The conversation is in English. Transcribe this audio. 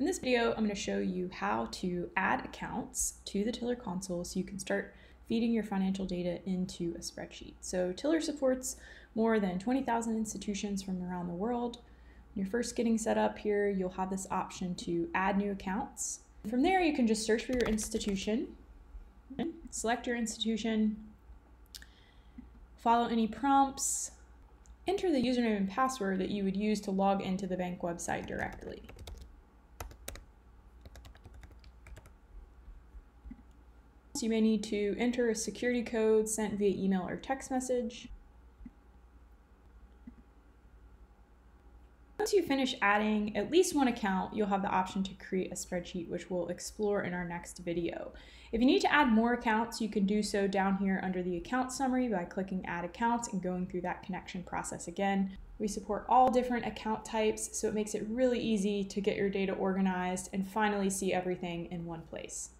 In this video, I'm going to show you how to add accounts to the Tiller console so you can start feeding your financial data into a spreadsheet. So Tiller supports more than 20,000 institutions from around the world. When you're first getting set up here, you'll have this option to add new accounts. From there, you can just search for your institution, select your institution, follow any prompts, enter the username and password that you would use to log into the bank website directly. You may need to enter a security code sent via email or text message. Once you finish adding at least one account, you'll have the option to create a spreadsheet, which we'll explore in our next video. If you need to add more accounts, you can do so down here under the account summary by clicking add accounts and going through that connection process again. We support all different account types, so it makes it really easy to get your data organized and finally see everything in one place.